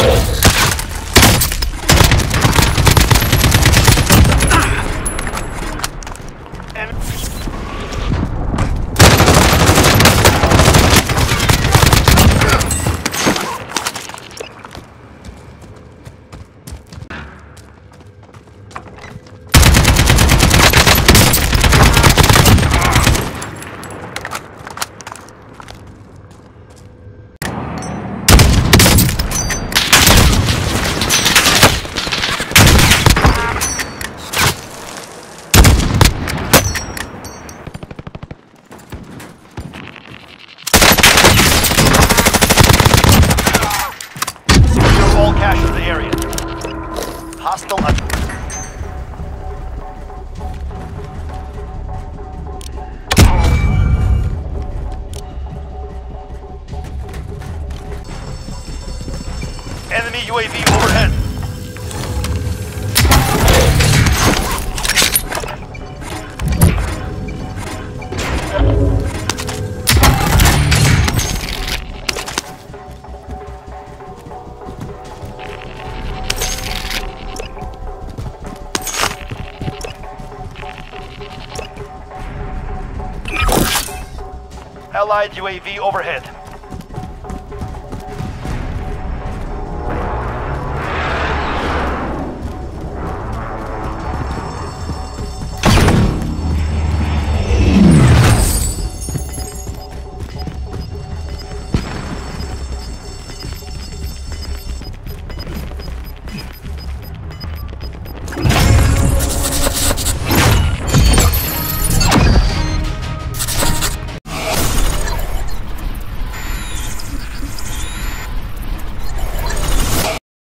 Let's go. hostile Enemy UAV overhead. Allied UAV overhead.